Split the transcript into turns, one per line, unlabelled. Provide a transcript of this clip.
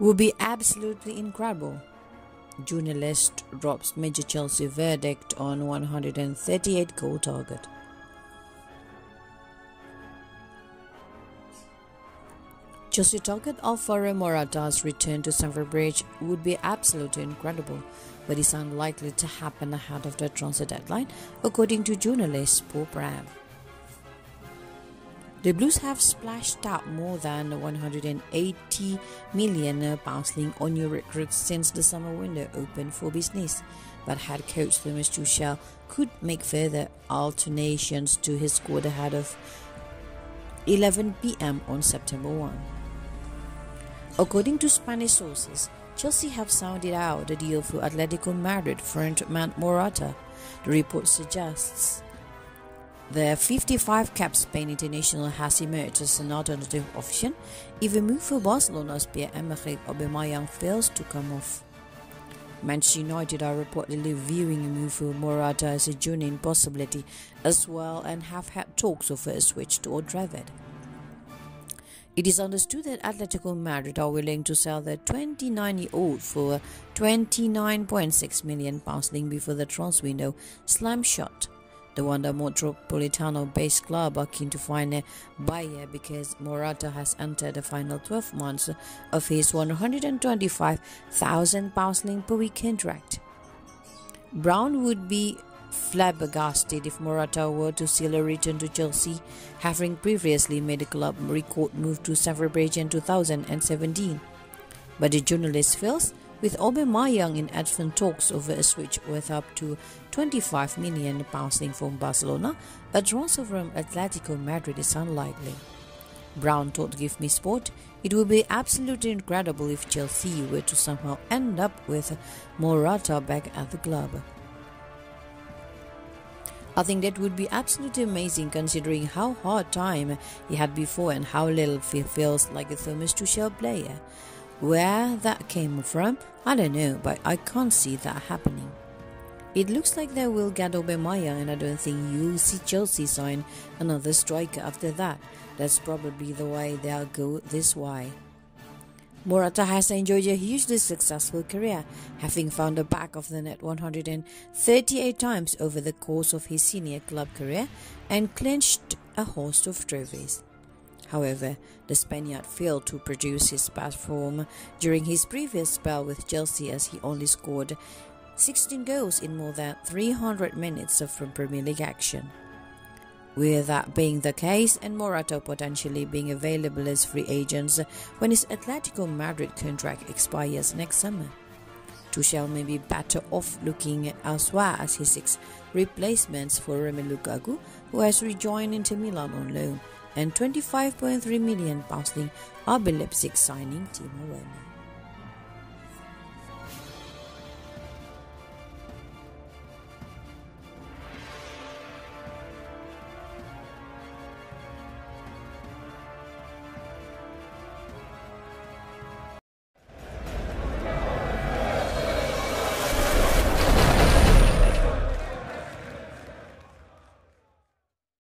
would be absolutely incredible. Journalist drops major Chelsea verdict on 138 goal target. Chelsea target Alvaro Morata's return to Stamford Bridge would be absolutely incredible, but is unlikely to happen ahead of the transfer deadline, according to journalist Paul Brown. The Blues have splashed out more than 180 million pounds on new recruits since the summer window opened for business, but head coach Thomas Tuchel could make further alterations to his squad ahead of 11 p.m. on September 1. According to Spanish sources, Chelsea have sounded out a deal for Atletico Madrid front Matt Morata. The report suggests the 55 cap Spain international has emerged as an alternative option if a move for Barcelona's Pierre-Emerick Aubameyang fails to come off. Manchester United are reportedly viewing a move for Morata as a genuine possibility as well and have had talks of a switch to Old Trafford. It is understood that Atletico Madrid are willing to sell their 29-year-old for 29.6 million pounds before the transfer window slam shut. The Wanda Metropolitano-based club are keen to find a buyer because Morata has entered the final 12 months of his 125,000 pounds per week contract. Brown would be flabbergasted if Morata were to seal a return to Chelsea, having previously made a club record move to Stamford Bridge in 2017. But the journalist feels with Aubameyang in advance talks over a switch worth up to 25 million pounds from Barcelona, a transfer from Atletico Madrid is unlikely. Brown told Give Me Sport, it would be absolutely incredible if Chelsea were to somehow end up with Morata back at the club. I think that would be absolutely amazing considering how hard time he had before and how little he feels like a Thomas Tuchel player. Where that came from, I don't know, but I can't see that happening. It looks like they will get Aubameyang and I don't think you'll see Chelsea sign another striker after that. That's probably the way they'll go this way. Morata has enjoyed a hugely successful career, having found the back of the net 138 times over the course of his senior club career and clinched a host of trophies. However, the Spaniard failed to produce his best form during his previous spell with Chelsea as he only scored 16 goals in more than 300 minutes of Premier League action. With that being the case, and Morata potentially being available as free agents when his Atletico Madrid contract expires next summer. Tuchel may be better off looking elsewhere as he seeks replacements for Romelu Lukaku, who has rejoined Inter Milan on loan, and 25.3 million pounds RB Leipzig signing Timo Werner.